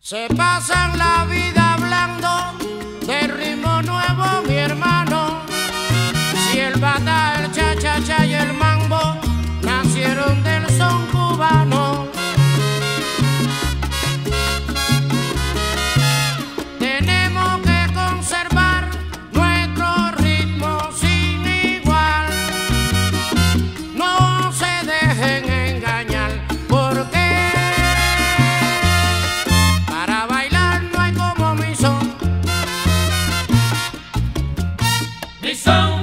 Se pasan la vida são